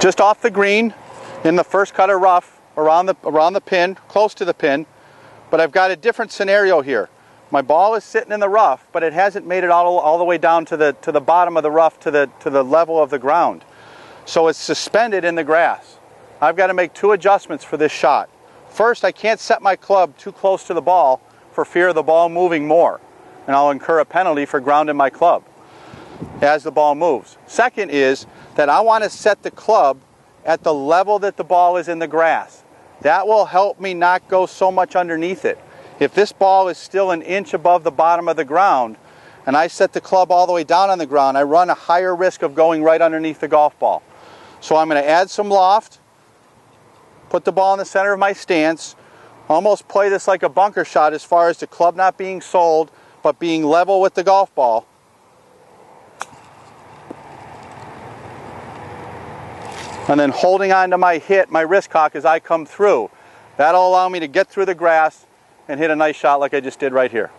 just off the green in the first cut of rough around the, around the pin, close to the pin. But I've got a different scenario here. My ball is sitting in the rough, but it hasn't made it all, all the way down to the, to the bottom of the rough, to the, to the level of the ground. So it's suspended in the grass. I've got to make two adjustments for this shot. First, I can't set my club too close to the ball for fear of the ball moving more, and I'll incur a penalty for grounding my club as the ball moves. Second is that I want to set the club at the level that the ball is in the grass. That will help me not go so much underneath it. If this ball is still an inch above the bottom of the ground and I set the club all the way down on the ground, I run a higher risk of going right underneath the golf ball. So I'm going to add some loft, put the ball in the center of my stance, almost play this like a bunker shot as far as the club not being soled but being level with the golf ball. And then holding on to my hit, my wrist cock as I come through. That'll allow me to get through the grass and hit a nice shot like I just did right here.